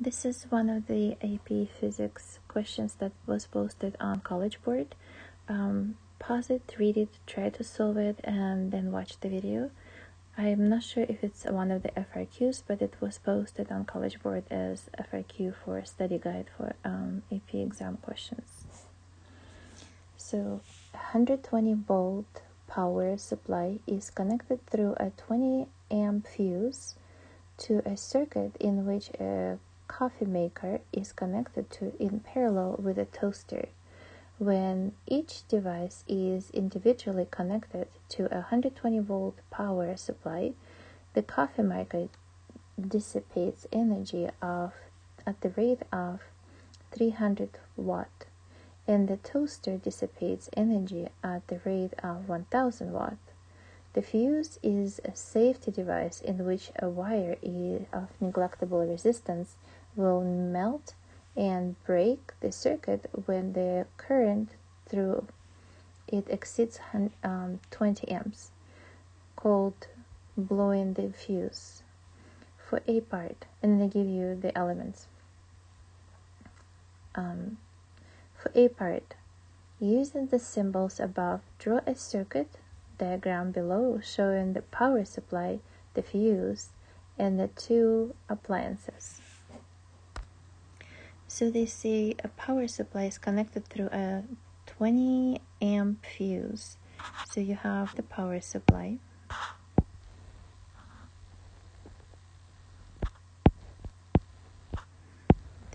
This is one of the AP Physics questions that was posted on College Board. Um, pause it, read it, try to solve it, and then watch the video. I'm not sure if it's one of the FRQs, but it was posted on College Board as FRQ for study guide for um, AP exam questions. So, 120 volt power supply is connected through a 20 amp fuse to a circuit in which a coffee maker is connected to in parallel with a toaster. When each device is individually connected to a 120 volt power supply, the coffee maker dissipates energy of at the rate of 300 watt and the toaster dissipates energy at the rate of 1000 watt. The fuse is a safety device in which a wire is of neglectable resistance will melt and break the circuit when the current through it exceeds um, 20 amps, called blowing the fuse. For A part, and they give you the elements. Um, for A part, using the symbols above, draw a circuit diagram below showing the power supply, the fuse, and the two appliances. So they say a power supply is connected through a 20 amp fuse. So you have the power supply.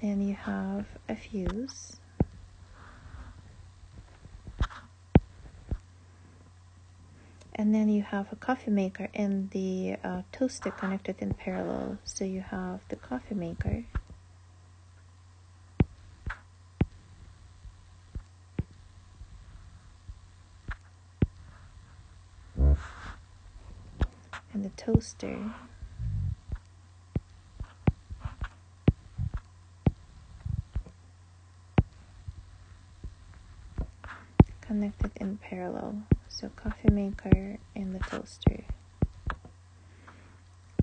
Then you have a fuse. And then you have a coffee maker and the uh, toaster connected in parallel. So you have the coffee maker. And the toaster. Connected in parallel. So coffee maker and the toaster.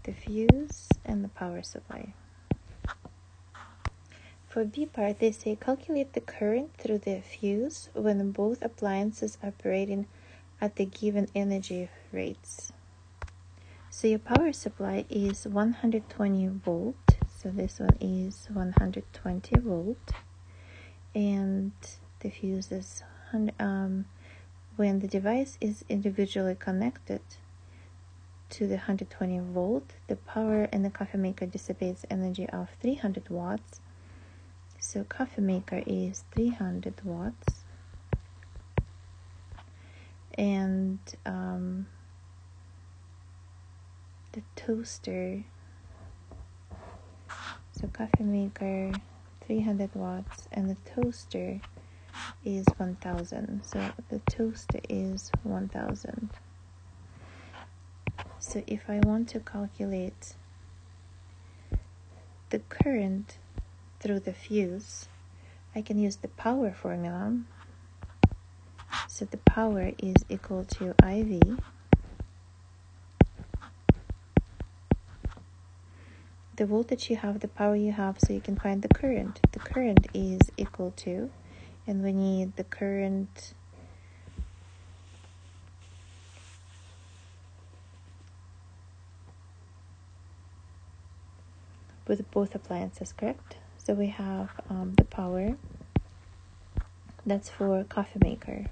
The fuse and the power supply. For B part, they say calculate the current through the fuse when both appliances are operating at the given energy rates. So your power supply is 120 volt. So this one is 120 volt. And the fuse is um, when the device is individually connected to the 120 volt, the power in the coffee maker dissipates energy of 300 watts. So coffee maker is 300 watts. And um, the toaster. So coffee maker 300 watts and the toaster is 1000 so the toaster is 1000 so if I want to calculate the current through the fuse I can use the power formula. So the power is equal to IV the voltage you have, the power you have, so you can find the current. The current is equal to, and we need the current with both appliances, correct? So we have um, the power, that's for coffee maker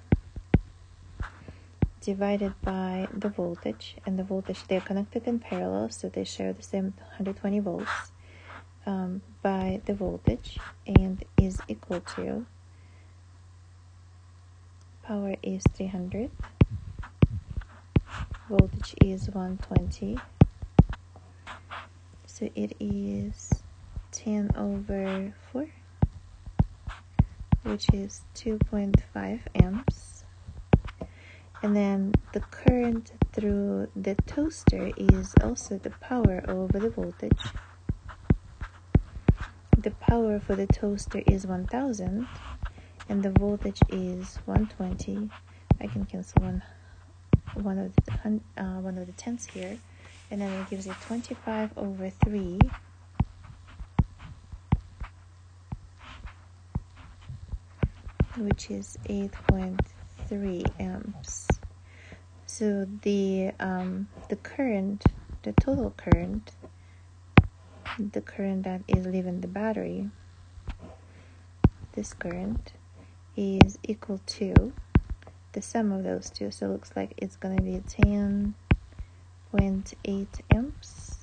divided by the voltage and the voltage they're connected in parallel so they share the same 120 volts um, by the voltage and is equal to power is 300 voltage is 120 so it is 10 over 4 which is 2.5 amps and then the current through the toaster is also the power over the voltage. The power for the toaster is 1000 and the voltage is 120. I can cancel one one of the uh, one of the tens here and then it gives you 25 over 3 which is 8.3 amps. So the um, the current the total current the current that is leaving the battery this current is equal to the sum of those two. So it looks like it's going to be 10.8 amps.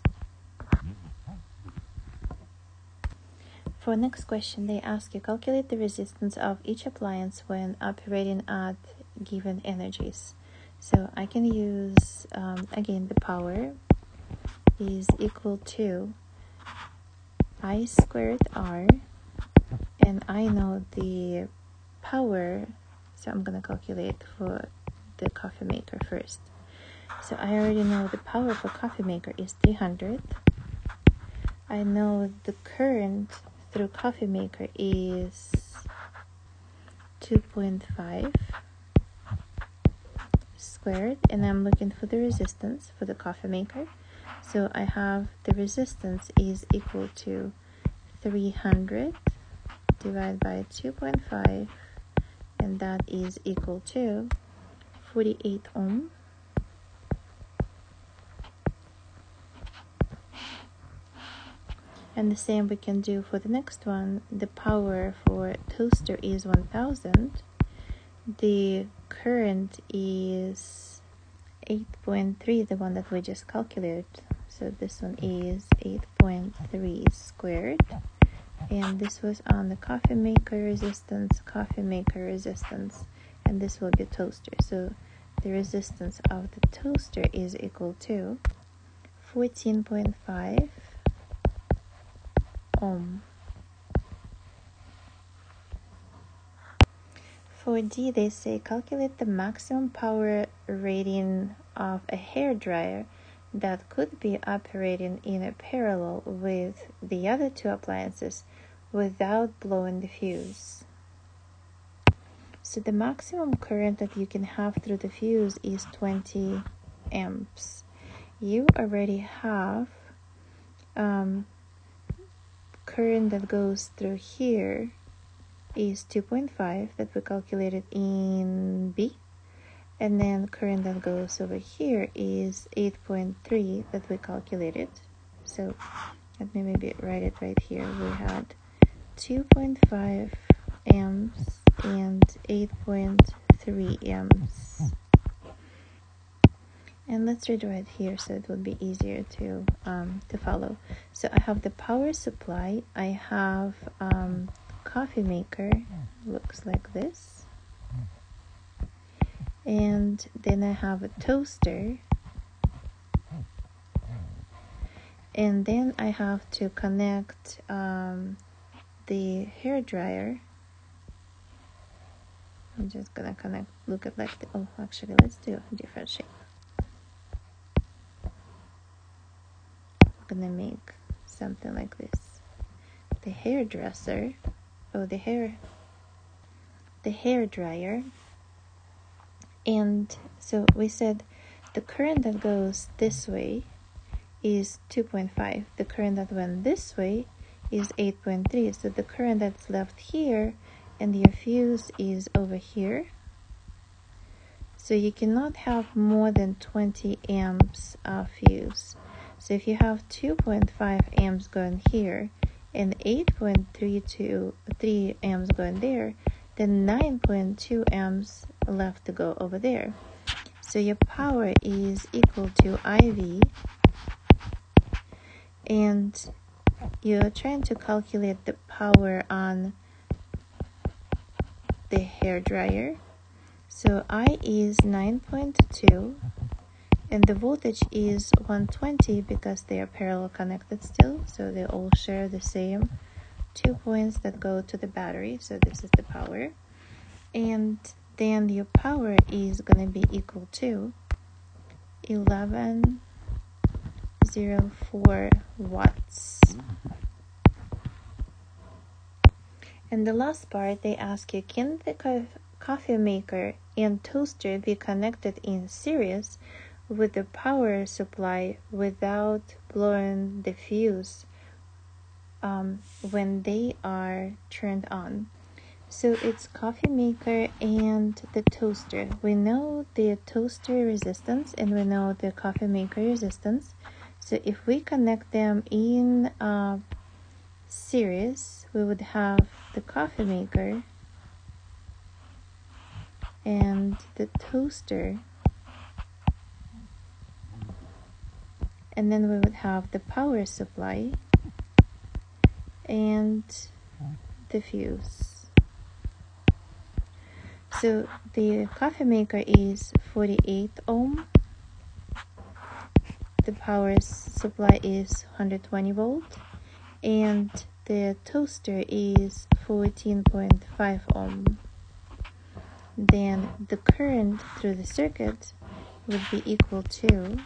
For next question, they ask you calculate the resistance of each appliance when operating at given energies. So I can use, um, again, the power is equal to I squared R, and I know the power, so I'm going to calculate for the coffee maker first. So I already know the power for coffee maker is 300. I know the current through coffee maker is 2.5 squared and I'm looking for the resistance for the coffee maker. So I have the resistance is equal to 300 divided by 2.5 and that is equal to 48 ohm. And the same we can do for the next one. The power for toaster is 1000 the current is 8.3 the one that we just calculated. So this one is 8.3 squared. And this was on the coffee maker resistance coffee maker resistance and this will be toaster. So the resistance of the toaster is equal to 14.5 ohm. For D, they say calculate the maximum power rating of a hair dryer that could be operating in a parallel with the other two appliances without blowing the fuse. So the maximum current that you can have through the fuse is 20 amps. You already have um, current that goes through here is 2.5 that we calculated in B. And then current that goes over here is 8.3 that we calculated. So let me maybe write it right here. We had 2.5 amps and 8.3 amps. And let's right here so it would be easier to um, to follow. So I have the power supply. I have um, coffee maker looks like this. And then I have a toaster. And then I have to connect um, the hair dryer. I'm just gonna connect look at like the, oh actually let's do a different shape. I'm gonna make something like this. The hairdresser oh the hair the hair dryer. And so we said the current that goes this way is 2.5 the current that went this way is 8.3 so the current that's left here and your fuse is over here. So you cannot have more than 20 amps of fuse. So if you have 2.5 amps going here and 8.32 3 amps going there, then 9.2 amps left to go over there. So your power is equal to IV and you're trying to calculate the power on the hair dryer. So I is 9.2 and the voltage is 120 because they are parallel connected still so they all share the same two points that go to the battery so this is the power. And then your power is going to be equal to 1104 watts. And the last part they ask you can the co coffee maker and toaster be connected in series with the power supply without blowing the fuse um, when they are turned on. So it's coffee maker and the toaster. We know the toaster resistance and we know the coffee maker resistance. So if we connect them in uh, series, we would have the coffee maker and the toaster. And then we would have the power supply and the fuse. So the coffee maker is 48 ohm. The power supply is 120 volt and the toaster is 14.5 ohm. Then the current through the circuit would be equal to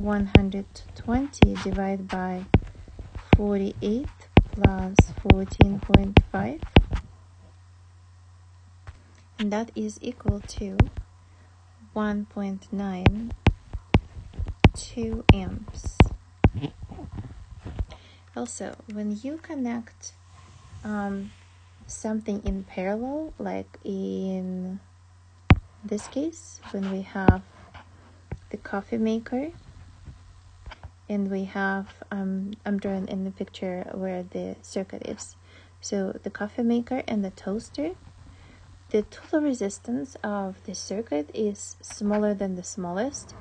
120 divided by 48 plus 14.5 and that is equal to 1.92 amps. Also, when you connect um, something in parallel, like in this case, when we have the coffee maker and we have, um, I'm drawing in the picture where the circuit is. So the coffee maker and the toaster the total resistance of the circuit is smaller than the smallest,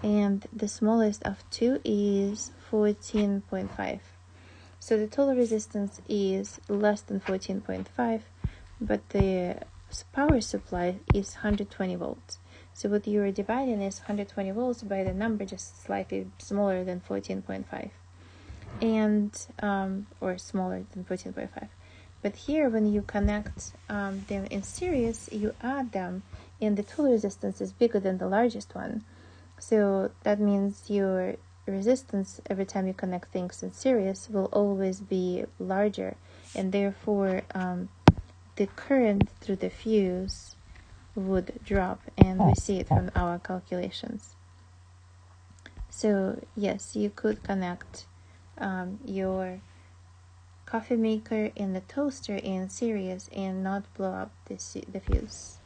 and the smallest of two is 14.5. So the total resistance is less than 14.5, but the power supply is 120 volts. So what you are dividing is 120 volts by the number just slightly smaller than 14.5, and um, or smaller than 14.5. But here, when you connect um, them in series, you add them, and the total resistance is bigger than the largest one. So that means your resistance every time you connect things in series will always be larger, and therefore um, the current through the fuse would drop, and we see it from our calculations. So yes, you could connect um, your coffee maker and the toaster in series and not blow up the, the fuse.